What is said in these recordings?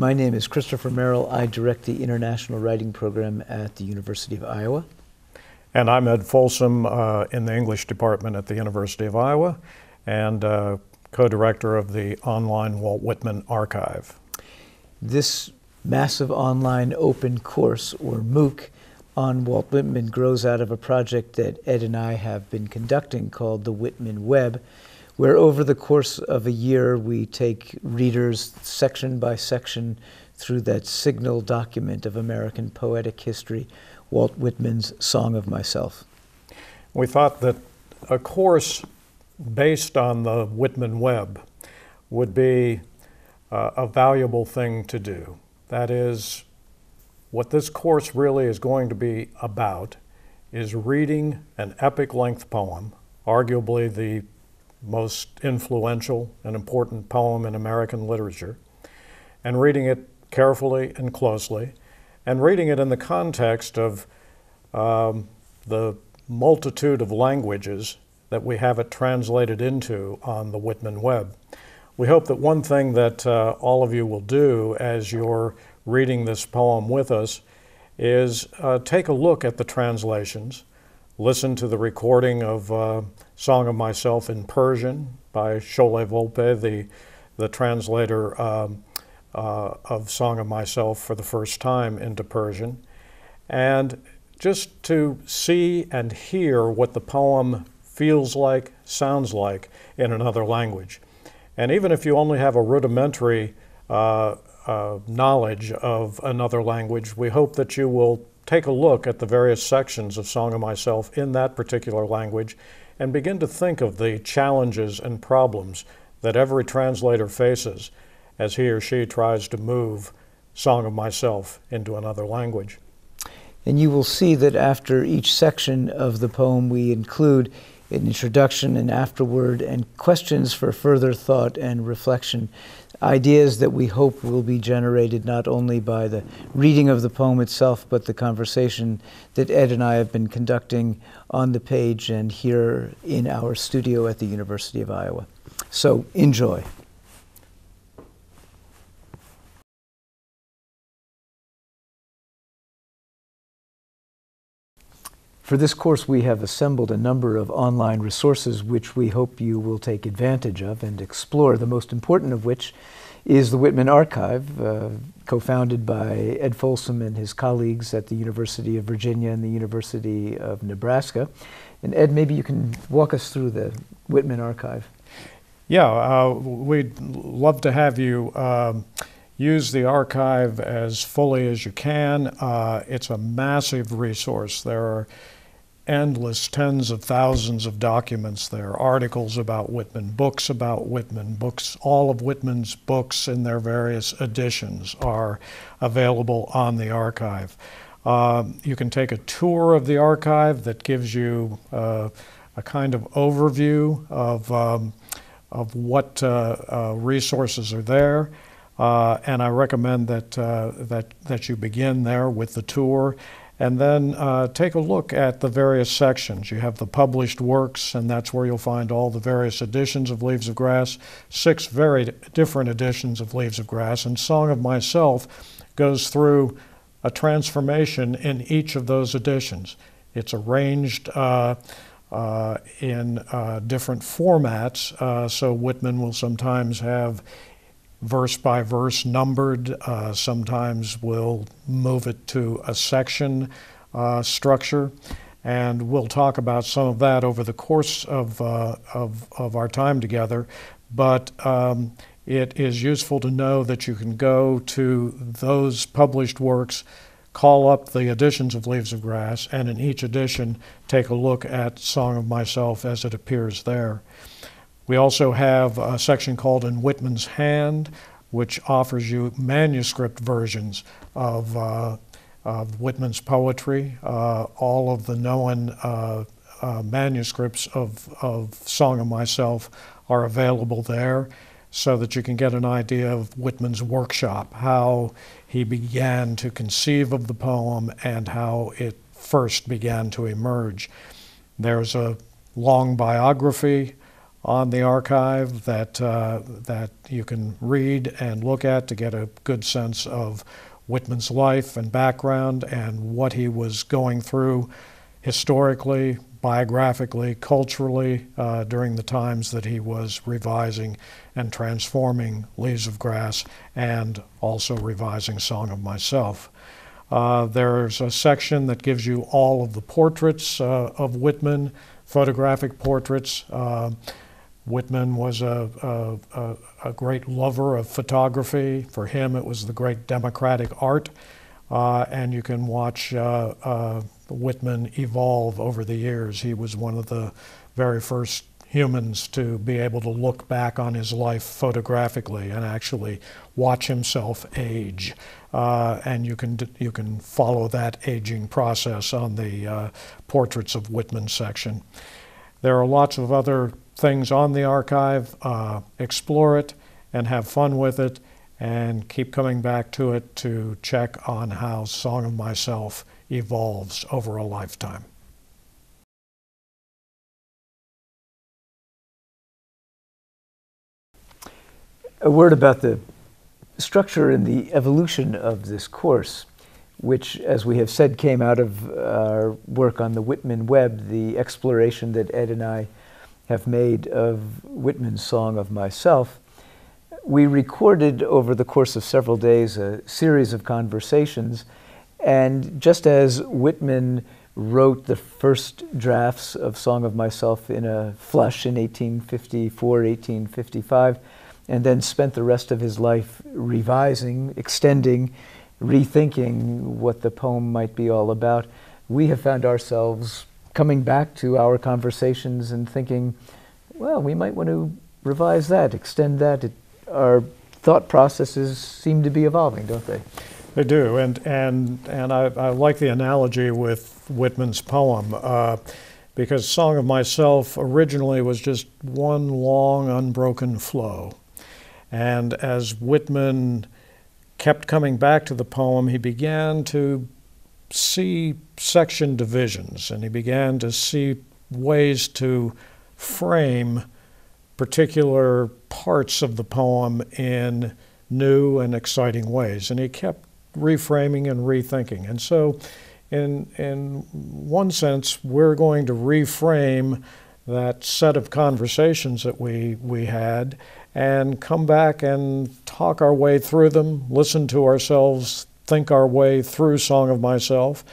My name is Christopher Merrill. I direct the International Writing Program at the University of Iowa. And I'm Ed Folsom uh, in the English department at the University of Iowa and uh, co director of the online Walt Whitman archive. This massive online open course, or MOOC, on Walt Whitman grows out of a project that Ed and I have been conducting called the Whitman Web, where over the course of a year we take readers section by section through that signal document of American poetic history Walt Whitman's Song of Myself. We thought that a course based on the Whitman Web would be uh, a valuable thing to do. That is, what this course really is going to be about is reading an epic length poem, arguably the most influential and important poem in American literature, and reading it carefully and closely, and reading it in the context of um, the multitude of languages that we have it translated into on the Whitman Web. We hope that one thing that uh, all of you will do as you're reading this poem with us is uh, take a look at the translations, listen to the recording of uh, Song of Myself in Persian by Sholeh Wolpé, the, the translator um, uh, of Song of Myself for the first time into Persian, and just to see and hear what the poem feels like, sounds like in another language. And even if you only have a rudimentary uh, uh, knowledge of another language, we hope that you will take a look at the various sections of Song of Myself in that particular language and begin to think of the challenges and problems that every translator faces as he or she tries to move Song of Myself into another language. And you will see that after each section of the poem, we include an introduction and afterword and questions for further thought and reflection. Ideas that we hope will be generated not only by the reading of the poem itself, but the conversation that Ed and I have been conducting on the page and here in our studio at the University of Iowa. So enjoy. For this course, we have assembled a number of online resources which we hope you will take advantage of and explore, the most important of which is the Whitman Archive, uh, co-founded by Ed Folsom and his colleagues at the University of Virginia and the University of Nebraska. And Ed, maybe you can walk us through the Whitman Archive. Yeah, uh, we'd love to have you um, use the archive as fully as you can. Uh, it's a massive resource. There are endless tens of thousands of documents there, articles about Whitman, books about Whitman, books, all of Whitman's books in their various editions are available on the archive. Uh, you can take a tour of the archive that gives you uh, a kind of overview of, um, of what uh, uh resources are there. Uh, and I recommend that, uh, that, that you begin there with the tour and then uh, take a look at the various sections. You have the published works, and that's where you'll find all the various editions of Leaves of Grass, six very different editions of Leaves of Grass. And Song of Myself goes through a transformation in each of those editions. It's arranged uh, uh, in uh, different formats, uh, so Whitman will sometimes have verse by verse numbered. Uh, sometimes we'll move it to a section uh, structure. And we'll talk about some of that over the course of, uh, of, of, our time together. But um, it is useful to know that you can go to those published works, call up the editions of Leaves of Grass, and in each edition take a look at Song of Myself as it appears there. We also have a section called In Whitman's Hand, which offers you manuscript versions of, uh, of Whitman's poetry. Uh, all of the known uh, uh, manuscripts of, of Song of Myself are available there so that you can get an idea of Whitman's workshop, how he began to conceive of the poem and how it first began to emerge. There's a long biography on the archive that uh, that you can read and look at to get a good sense of Whitman's life and background and what he was going through historically, biographically, culturally uh, during the times that he was revising and transforming Leaves of Grass and also revising Song of Myself. Uh, there's a section that gives you all of the portraits uh, of Whitman, photographic portraits. Whitman was a, a, a, a, great lover of photography. For him, it was the great democratic art. Uh, and you can watch uh, uh, Whitman evolve over the years. He was one of the very first humans to be able to look back on his life photographically and actually watch himself age. Uh, and you can, you can follow that aging process on the uh, Portraits of Whitman section. There are lots of other things on the archive. Uh, explore it and have fun with it and keep coming back to it to check on how Song of Myself evolves over a lifetime. A word about the structure and the evolution of this course, which, as we have said, came out of our work on the Whitman Web, the exploration that Ed and I have made of Whitman's Song of Myself. We recorded over the course of several days a series of conversations, and just as Whitman wrote the first drafts of Song of Myself in a flush in 1854, 1855, and then spent the rest of his life revising, extending, rethinking what the poem might be all about, we have found ourselves coming back to our conversations and thinking, well, we might want to revise that, extend that. It, our thought processes seem to be evolving, don't they? They do, and and and I, I like the analogy with Whitman's poem. Uh, because Song of Myself originally was just one long, unbroken flow. And as Whitman kept coming back to the poem, he began to see section divisions and he began to see ways to frame particular parts of the poem in new and exciting ways. And he kept reframing and rethinking. And so, in, in one sense, we're going to reframe that set of conversations that we, we had and come back and talk our way through them, listen to ourselves, think our way through Song of Myself.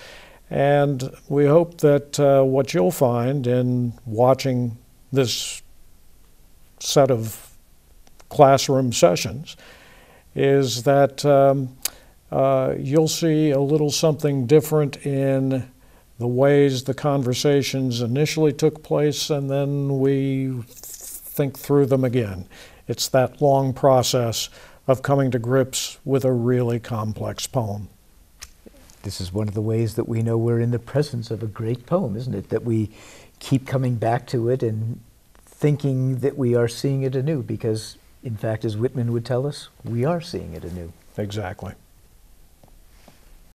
And we hope that uh, what you'll find in watching this set of classroom sessions is that um, uh, you'll see a little something different in the ways the conversations initially took place, and then we think through them again. It's that long process of coming to grips with a really complex poem. This is one of the ways that we know we're in the presence of a great poem, isn't it? That we keep coming back to it and thinking that we are seeing it anew, because, in fact, as Whitman would tell us, we are seeing it anew. Exactly.